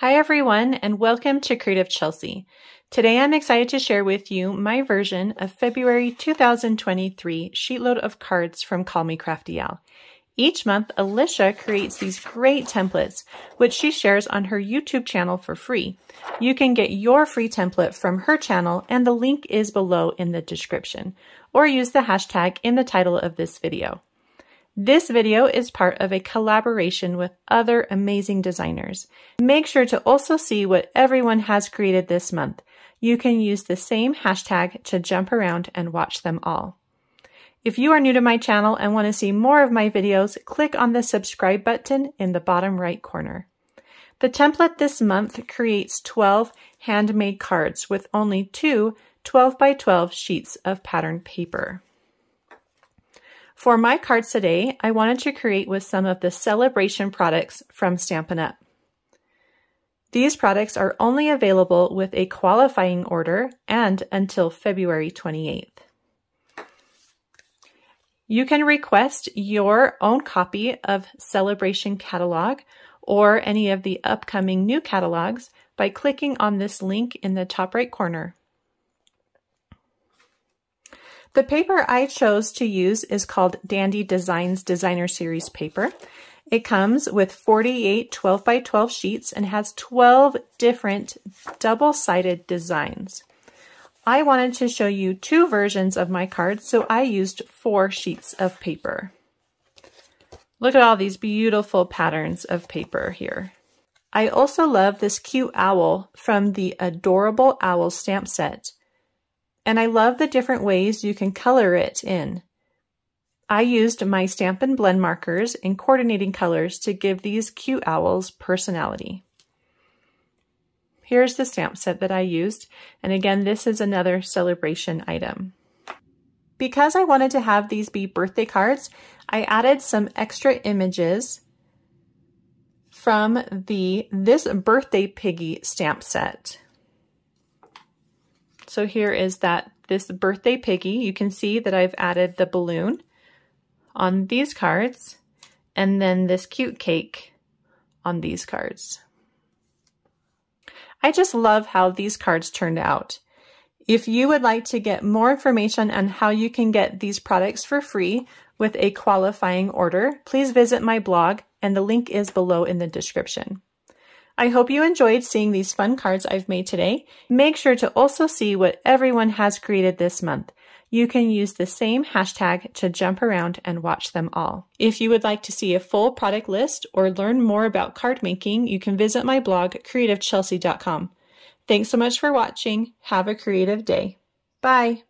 Hi everyone and welcome to Creative Chelsey. Today I'm excited to share with you my version of February 2023 sheetload of cards from Call Me Crafty Al. Each month, Alicia creates these great templates, which she shares on her YouTube channel for free. You can get your free template from her channel and the link is below in the description, or use the hashtag in the title of this video. This video is part of a collaboration with other amazing designers. Make sure to also see what everyone has created this month. You can use the same hashtag to jump around and watch them all. If you are new to my channel and want to see more of my videos, click on the subscribe button in the bottom right corner. The template this month creates 12 handmade cards with only two 12 by 12 sheets of pattern paper. For my cards today, I wanted to create with some of the Sale-a-bration products from Stampin' Up. These products are only available with a qualifying order and until February 28th. You can request your own copy of Sale-a-bration Catalog or any of the upcoming new catalogs by clicking on this link in the top right corner. The paper I chose to use is called Dandy Designs Designer Series paper. It comes with 48 12 by 12 sheets and has 12 different double-sided designs. I wanted to show you two versions of my cards, so I used four sheets of paper. Look at all these beautiful patterns of paper here. I also love this cute owl from the Adorable Owl stamp set. And I love the different ways you can color it in. I used my Stampin' Blend markers in coordinating colors to give these cute owls personality. Here's the stamp set that I used, and again, this is another Sale-a-bration item. Because I wanted to have these be birthday cards, I added some extra images from the This Birthday Piggy stamp set. So here is that this birthday piggy. You can see that I've added the balloon on these cards and then this cute cake on these cards. I just love how these cards turned out. If you would like to get more information on how you can get these products for free with a qualifying order, please visit my blog and the link is below in the description. I hope you enjoyed seeing these fun cards I've made today. Make sure to also see what everyone has created this month. You can use the same hashtag to jump around and watch them all. If you would like to see a full product list or learn more about card making, you can visit my blog, creativechelsey.com. Thanks so much for watching. Have a creative day. Bye.